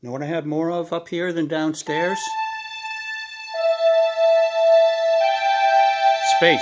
Know what I have more of up here than downstairs? Space.